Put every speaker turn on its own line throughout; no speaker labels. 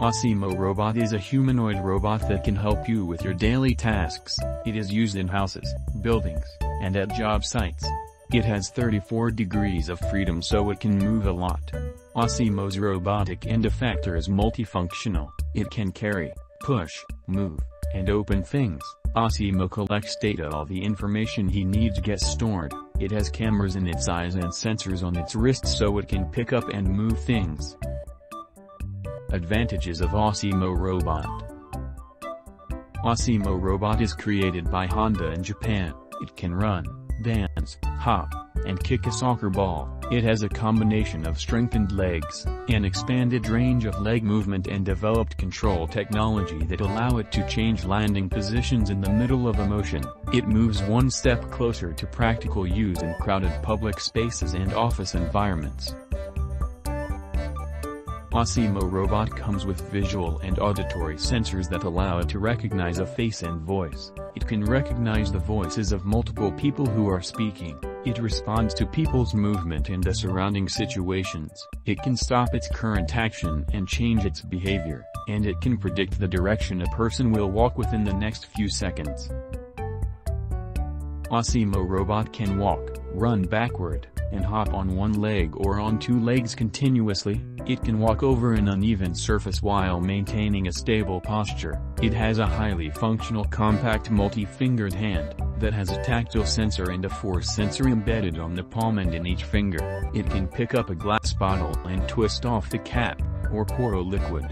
Asimo Robot is a humanoid robot that can help you with your daily tasks. It is used in houses, buildings, and at job sites. It has 34 degrees of freedom so it can move a lot. Asimo's robotic end effector is multifunctional, it can carry, push, move, and open things. Asimo collects data all the information he needs gets stored, it has cameras in its eyes and sensors on its wrists so it can pick up and move things. Advantages of Asimo Robot Asimo Robot is created by Honda in Japan, it can run, dance, hop, and kick a soccer ball. It has a combination of strengthened legs, an expanded range of leg movement and developed control technology that allow it to change landing positions in the middle of a motion. It moves one step closer to practical use in crowded public spaces and office environments. Asimo Robot comes with visual and auditory sensors that allow it to recognize a face and voice. It can recognize the voices of multiple people who are speaking. It responds to people's movement and the surrounding situations. It can stop its current action and change its behavior, and it can predict the direction a person will walk within the next few seconds. Asimo Robot can walk, run backward, and hop on one leg or on two legs continuously, it can walk over an uneven surface while maintaining a stable posture. It has a highly functional compact multi-fingered hand, that has a tactile sensor and a force sensor embedded on the palm and in each finger. It can pick up a glass bottle and twist off the cap, or pour a liquid.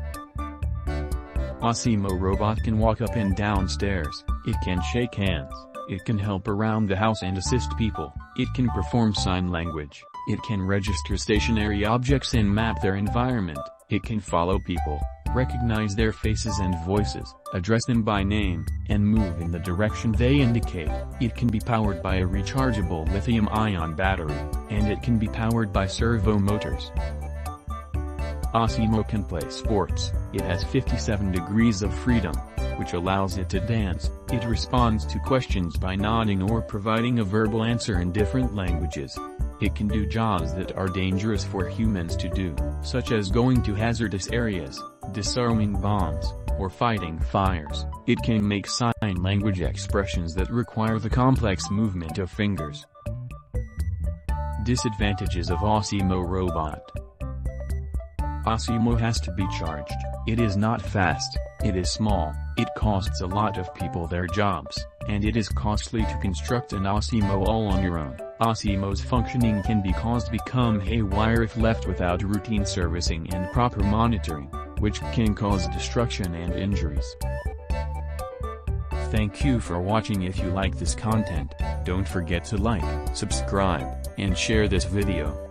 Asimo Robot can walk up and down stairs, it can shake hands, it can help around the house and assist people, it can perform sign language, it can register stationary objects and map their environment, it can follow people, recognize their faces and voices, address them by name, and move in the direction they indicate. It can be powered by a rechargeable lithium-ion battery, and it can be powered by servo motors. Asimo can play sports, it has 57 degrees of freedom, which allows it to dance, it responds to questions by nodding or providing a verbal answer in different languages. It can do jobs that are dangerous for humans to do, such as going to hazardous areas, disarming bombs, or fighting fires. It can make sign language expressions that require the complex movement of fingers. Disadvantages of Asimo Robot Asimo has to be charged, it is not fast, it is small, it costs a lot of people their jobs, and it is costly to construct an Asimo all on your own. Asimo's functioning can be caused become haywire if left without routine servicing and proper monitoring, which can cause destruction and injuries. Thank you for watching if you like this content, don't forget to like, subscribe, and share this video.